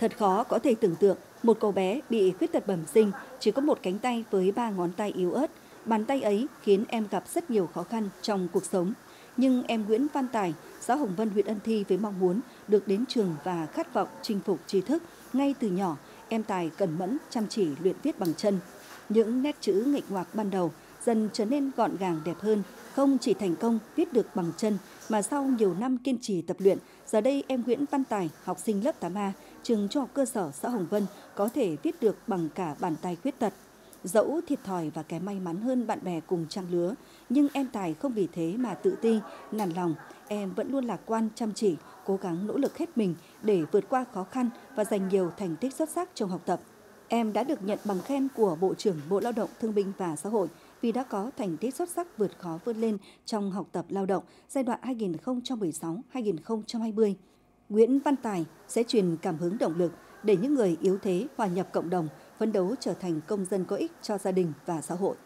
Thật khó có thể tưởng tượng một cậu bé bị khuyết tật bẩm sinh chỉ có một cánh tay với ba ngón tay yếu ớt. Bàn tay ấy khiến em gặp rất nhiều khó khăn trong cuộc sống. Nhưng em Nguyễn Văn Tài, xã Hồng Vân, huyện Ân Thi với mong muốn được đến trường và khát vọng chinh phục tri thức. Ngay từ nhỏ, em Tài cẩn mẫn, chăm chỉ luyện viết bằng chân. Những nét chữ nghịch ngoạc ban đầu dần trở nên gọn gàng đẹp hơn, không chỉ thành công viết được bằng chân mà sau nhiều năm kiên trì tập luyện, giờ đây em Nguyễn Văn Tài, học sinh lớp 8A, trường trung học cơ sở xã Hồng Vân có thể viết được bằng cả bàn tay khuyết tật. Dẫu thiệt thòi và kém may mắn hơn bạn bè cùng trang lứa, nhưng em Tài không vì thế mà tự ti, nản lòng. Em vẫn luôn lạc quan, chăm chỉ, cố gắng nỗ lực hết mình để vượt qua khó khăn và giành nhiều thành tích xuất sắc trong học tập. Em đã được nhận bằng khen của Bộ trưởng Bộ Lao động Thương binh và Xã hội vì đã có thành tích xuất sắc vượt khó vươn lên trong học tập lao động giai đoạn 2016-2020. Nguyễn Văn Tài sẽ truyền cảm hứng động lực để những người yếu thế hòa nhập cộng đồng, phấn đấu trở thành công dân có ích cho gia đình và xã hội.